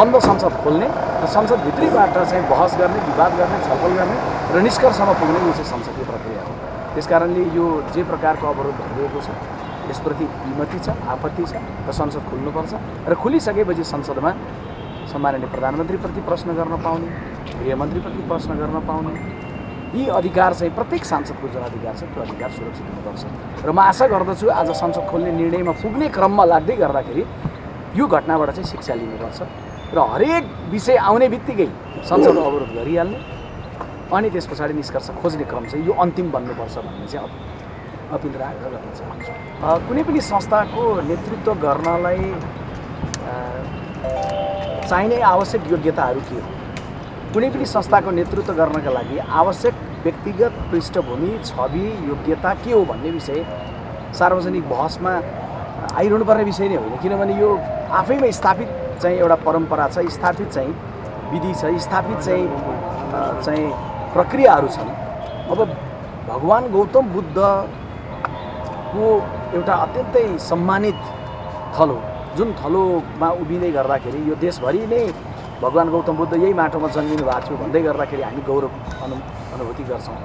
बन्द संसद खोल्ने र संसदभित्रैबाट चाहिँ बहस गर्ने विवाद गर्ने छलफल गर्ने र निष्कर्षमा पुग्ने यो चाहिँ संसदीय प्रक्रिया हो। त्यस कारणले यो जे प्रकारको अवरोध भइरहेको छ यसप्रति विमति छ आपत्ति छ र संसद खुल्नुपर्छ र खुलिसकेपछि संसदमा सम्माननीय प्रधानमन्त्रीप्रति प्रश्न गर्न पाउने गृहमन्त्रीप्रति प्रश्न गर्न पाउने। यी अधिकार चाहिँ प्रत्येक सांसदको जुन अधिकार छ त्यो अधिकार सुरक्षित हुनुपर्छ। र म आशा गर्दछु आज संसद खोल्ने निर्णयमा पुग्ने क्रममा लाग्दै गर्दाखेरि यो घटनाबाट चाहिँ शिक्षा लिनुपर्छ। र हरेक विषय आउने बित्तिकै संसद अवरोध गरिहाल्ने अनि त्यस पछाडि निष्कर्ष खोज्ने क्रम चाहिँ यो अन्तिम बन्नुपर्छ भन्ने चाहिँ अपिल अपिल र आग्रह गर्न चाहन्छु। कुनै पनि संस्थाको नेतृत्व गर्नलाई चाहिने आवश्यक योग्यताहरू के हो? कुनै पनि संस्थाको नेतृत्व गर्नका लागि आवश्यक व्यक्तिगत पृष्ठभूमि छवि योग्यता के हो भन्ने विषय सार्वजनिक बहसमा आइरहनु पर्ने विषय नै होइन। किनभने यो आफैमा स्थापित चाहिँ एउटा परम्परा छ स्थापित चाहिँ विधि छ स्थापित चाहिँ चाहिँ प्रक्रियाहरू छन्। अब भगवान् गौतम बुद्धको एउटा अत्यन्तै सम्मानित थलो जुन थलोमा उभिँदै गर्दाखेरि यो देशभरि नै भगवान् गौतम बुद्ध यही माटोमा जन्मिनु भएको थियो भन्दै गर्दाखेरि हामी गौरव अनु अनुभूति गर्छौँ।